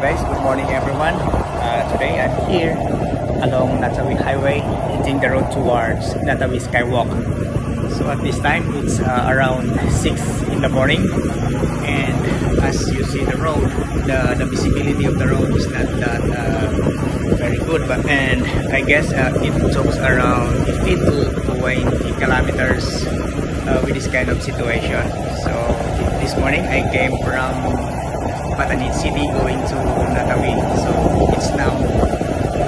guys, good morning everyone. Uh, today I'm here along Na Thawi Highway, hitting the road towards Na Thawi Skywalk. So at this time, it's uh, around 6 in the morning and as you see the road, the, the visibility of the road is not that uh, very good but and I guess uh, it took around 15 to 20 kilometers uh, with this kind of situation. So this morning I came from Batanid City going to Na Thawi. So it's now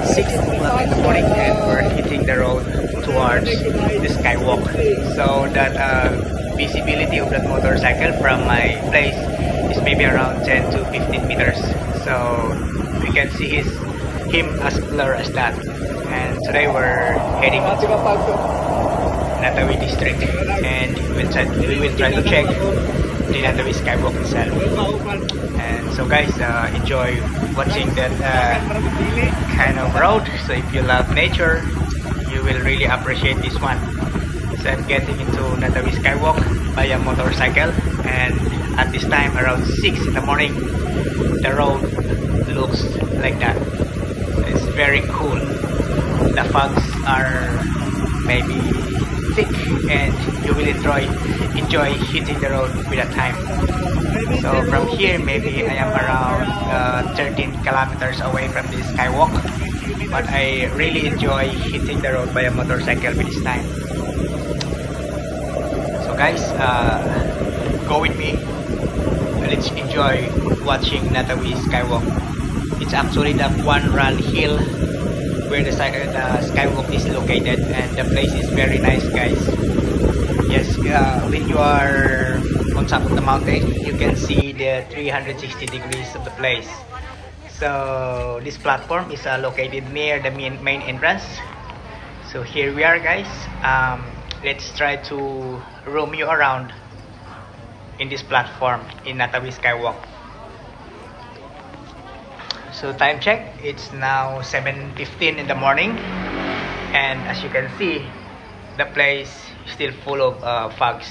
6 o'clock in the morning and we're hitting the road towards the skywalk. So that uh, visibility of that motorcycle from my place is maybe around 10 to 15 meters. So we can see his him as blur as that. And today we're heading to Na Thawi district and we will try, we will try to check Na Thawi skywalk itself. And so guys, uh, enjoy watching that uh, kind of road. So if you love nature, you will really appreciate this one. So I'm getting into Na Thawi skywalk by a motorcycle and at this time around 6 in the morning, the road looks like that. So it's very cool. The fogs are maybe thick and will enjoy enjoy hitting the road with a time. So from here maybe I am around uh, 13 kilometers away from this skywalk. But I really enjoy hitting the road by a motorcycle with this time. So guys uh, go with me. Let's enjoy watching Na Thawi skywalk. It's actually the Khuan Run hill where the, the skywalk is located and the place is very nice guys yes uh, when you are on top of the mountain you can see the 360 degrees of the place. So this platform is uh, located near the main, main entrance. So here we are guys. Um, let's try to roam you around in this platform in Na Thawi Skywalk. So time check. It's now 7:15 in the morning. And as you can see the place still full of uh, fogs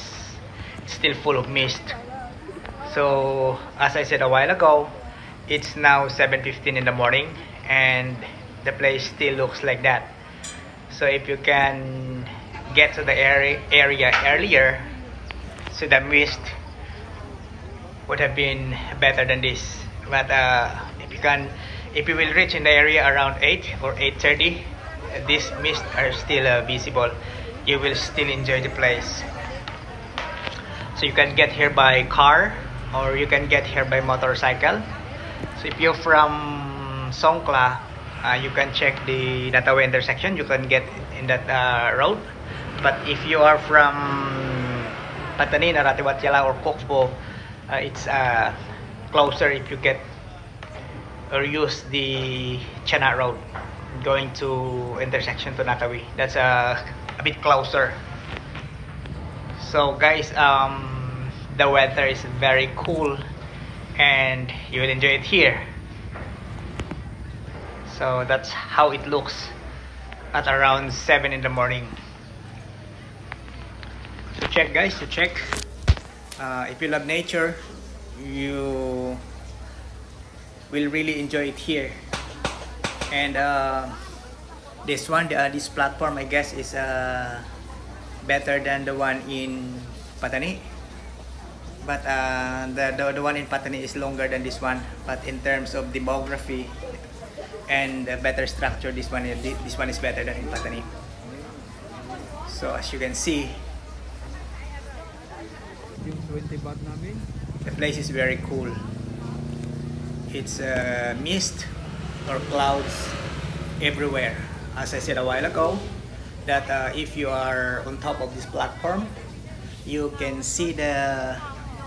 still full of mist. So as I said a while ago it's now 7:15 in the morning and the place still looks like that. So if you can get to the area area earlier so the mist would have been better than this. But uh, if you can if you will reach in the area around 8 or 8.30 these mists are still uh, visible you will still enjoy the place. So you can get here by car or you can get here by motorcycle. So if you're from Songkhla uh, you can check the Na Thawi intersection you can get in that uh, road. But if you are from Patanin, Aratiwatiala or Koksbo uh, it's uh, closer if you get or use the Chana Road going to intersection to Na Thawi. That's a, a bit closer. So guys, um, the weather is very cool and you will enjoy it here. So that's how it looks at around 7 in the morning. So check guys, to check. Uh, if you love nature, you will really enjoy it here and uh, this one uh, this platform I guess is uh, better than the one in Patani. But uh, the, the, the one in Patani is longer than this one. But in terms of demography and better structure this one this one is better than in Patani. So as you can see the place is very cool. It's uh, mist or clouds everywhere as I said a while ago that uh, if you are on top of this platform you can see the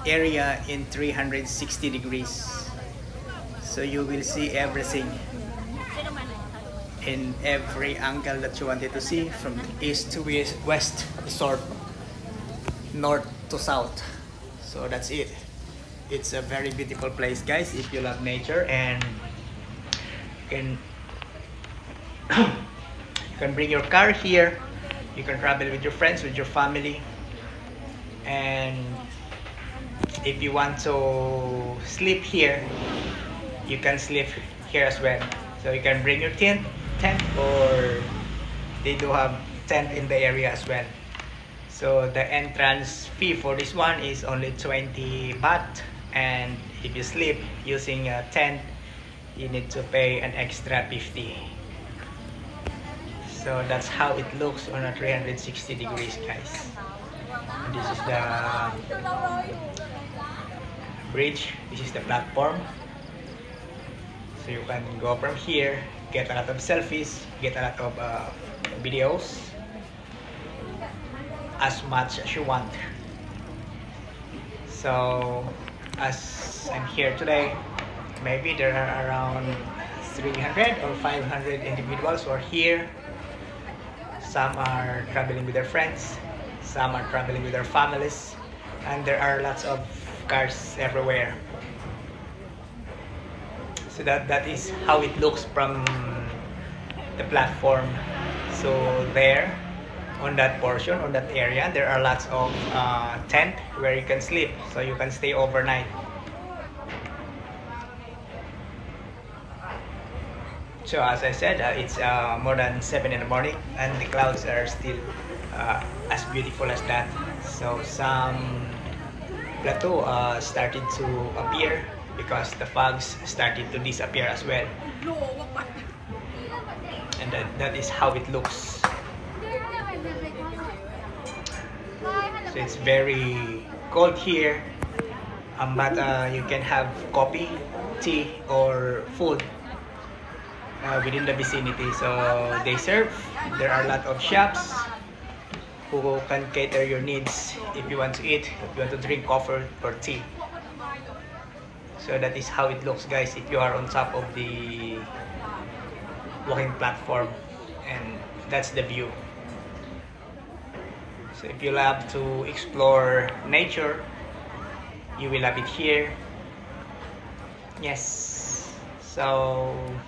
area in 360 degrees. So you will see everything in every angle that you wanted to see from east to west sort north to south. So that's it. It's a very beautiful place guys if you love nature and can can bring your car here. You can travel with your friends with your family. And if you want to sleep here you can sleep here as well. So you can bring your tent tent or they do have tent in the area as well. So the entrance fee for this one is only 20 baht. And if you sleep using a tent you need to pay an extra 50 so that's how it looks on a 360 degrees guys. And this is the bridge. This is the platform. So you can go from here get a lot of selfies get a lot of uh, videos. As much as you want. So as I'm here today maybe there are around 300 or 500 individuals who are here some are traveling with their friends some are traveling with their families and there are lots of cars everywhere. So that that is how it looks from the platform. So there on that portion on that area there are lots of uh, tent where you can sleep. So you can stay overnight so as I said uh, it's uh, more than 7 in the morning and the clouds are still uh, as beautiful as that. So some plateau uh, started to appear because the fogs started to disappear as well. And that, that is how it looks. So it's very cold here um, but uh, you can have coffee tea or food uh, within the vicinity. So they serve. There are a lot of shops who can cater your needs. If you want to eat if you want to drink coffee or tea. So that is how it looks guys if you are on top of the walking platform. And that's the view. So if you love to explore nature you will have it here. Yes so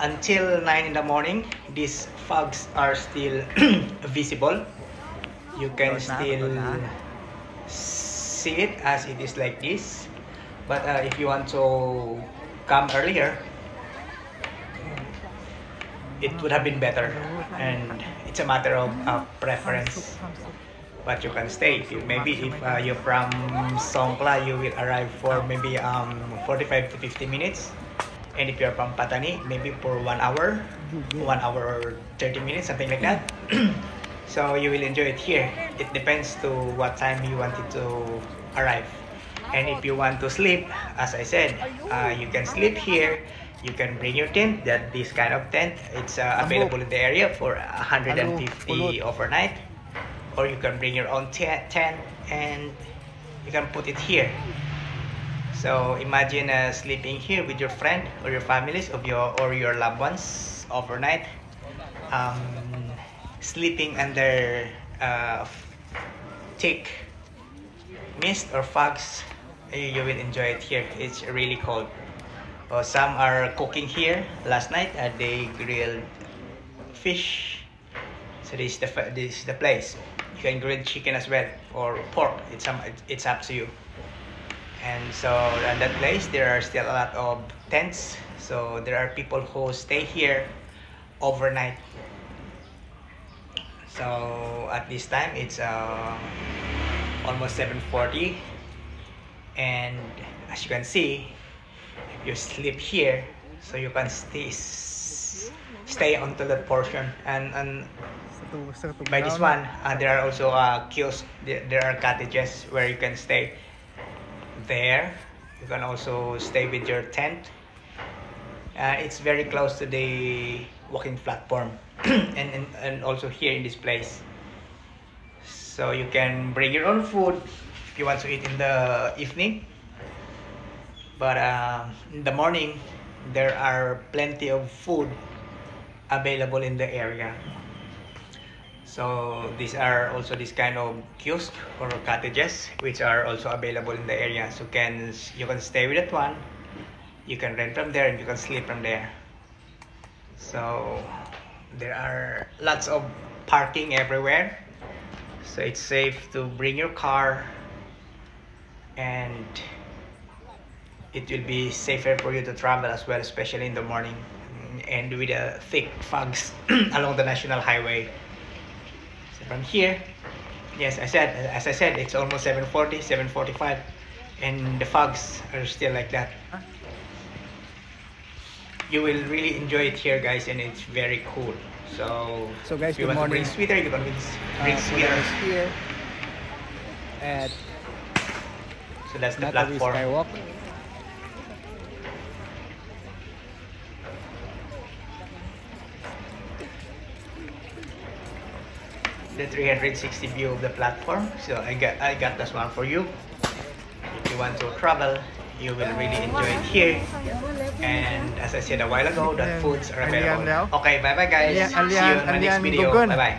until 9 in the morning these fogs are still visible. You can still see it as it is like this. But uh, if you want to come earlier it would have been better. And it's a matter of uh, preference but you can stay. If you maybe if uh, you're from Songkhla you will arrive for maybe um 45 to 50 minutes and if you're from Patani maybe for one hour one hour or 30 minutes something like that. So you will enjoy it here. It depends to what time you wanted to arrive. And if you want to sleep as i said uh, you can sleep here. You can bring your tent that this kind of tent. It's uh, available in the area for 150 overnight. Or you can bring your own tent and you can put it here so imagine uh, sleeping here with your friend or your families of your or your loved ones overnight. Um, sleeping under uh, thick mist or fogs you will enjoy it here. It's really cold. Uh, some are cooking here last night uh, they grilled fish. So this is the this is the place. You can grill chicken as well or pork. It's um, it's up to you and so at that place there are still a lot of tents. So there are people who stay here overnight. So at this time it's uh, almost 740 and as you can see you sleep here so you can stay stay onto that portion. And and by this one uh, there are also uh, kiosks. There are cottages where you can stay there. You can also stay with your tent. Uh, it's very close to the walking platform and, and and also here in this place. So you can bring your own food if you want to eat in the evening. But uh, in the morning there are plenty of food available in the area so these are also this kind of kiosk or cottages which are also available in the area. So can you can stay with that one. You can rent from there and you can sleep from there. So there are lots of parking everywhere. So it's safe to bring your car and it will be safer for you to travel as well, especially in the morning and with the thick fogs along the national highway. From here, yes, I said, as I said, it's almost 7:40, 7:45, and the fogs are still like that. You will really enjoy it here, guys, and it's very cool. So, So, guys, if you good want to bring morning. sweeter, you can bring, bring Uh, sweeter. here at So that's the platform. Skywalk. The 360 view of the platform. So I got I got this one for you. If you want to travel, you will really enjoy it here. And as I said a while ago, the foods are available. Okay, bye bye guys. See you in my next video. Bye bye.